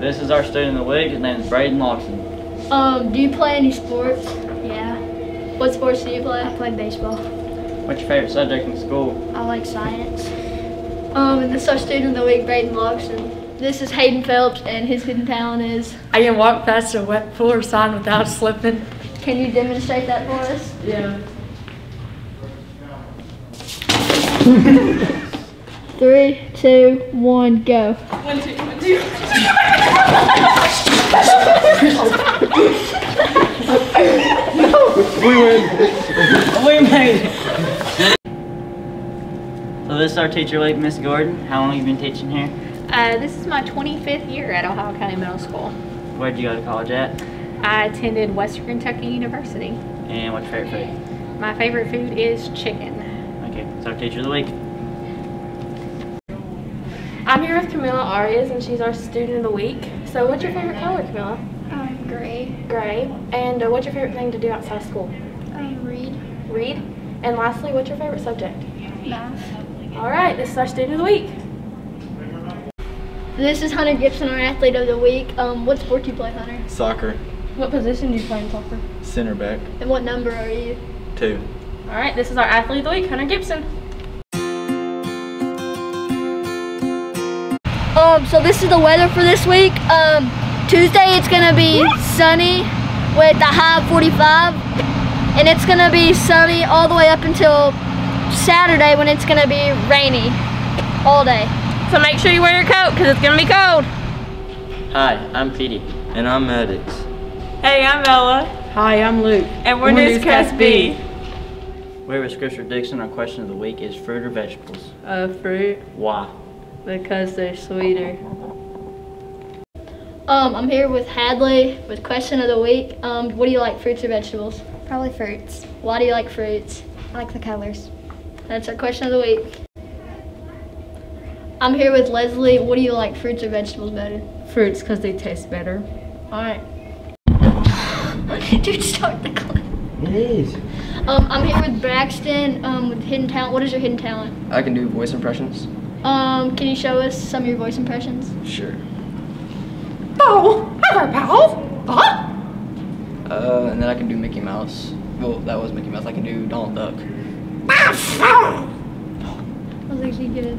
This is our student of the week. His name is Braden Loxton. Um, do you play any sports? Yeah, What sports do you play? I play baseball. What's your favorite subject in school? I like science. Um, and this is our student of the week, Braden Loxton. This is Hayden Phelps, and his hidden talent is. I can walk past a wet floor sign without slipping. Can you demonstrate that for us? Yeah. Three, two, one, go. One, two, one, two. We made it! So this is our teacher week, Miss Gordon. How long have you been teaching here? Uh, this is my 25th year at Ohio County Middle School. Where'd you go to college at? I attended Western Kentucky University. And what's your favorite food? My favorite food is chicken. Okay, so our teacher of the week. I'm here with Camilla Arias, and she's our student of the week. So, what's your favorite color, Camilla? Um, gray. Gray. And uh, what's your favorite thing to do outside of school? Um, read. Read. And lastly, what's your favorite subject? Math. All right, this is our student of the week. This is Hunter Gibson, our athlete of the week. Um, what sport do you play, Hunter? Soccer, What position do you play in soccer? center back, And what number are you? two. All right, this is our athlete of the week, Hunter Gibson. Um, so this is the weather for this week. Um, Tuesday it's gonna be sunny with a high of 45, and it's gonna be sunny all the way up until Saturday when it's gonna be rainy all day. So make sure you wear your coat because it's gonna be cold. Hi, I'm Petey. And I'm Maddox. Hey, I'm Ella. Hi, I'm Luke. And we're, Newscast B. We're with Scripture Dixon. Our question of the week is fruit or vegetables? Uh, fruit, Why? because they're sweeter. Um, I'm here with Hadley with question of the week. Um, what do you like, fruits or vegetables? Probably fruits. Why do you like fruits? I like the colors. That's our question of the week. I'm here with Leslie. What do you like, fruits or vegetables better? Fruits, because they taste better. All right. Dude, start the clip. It is. Um, I'm here with Braxton um, with hidden talent. What is your hidden talent? I can do voice impressions. Um, can you show us some of your voice impressions? Sure. Oh, hello, pals. Huh? Uh, and then I can do Mickey Mouse. Well, that was Mickey Mouse. I can do Donald Duck. That was actually good.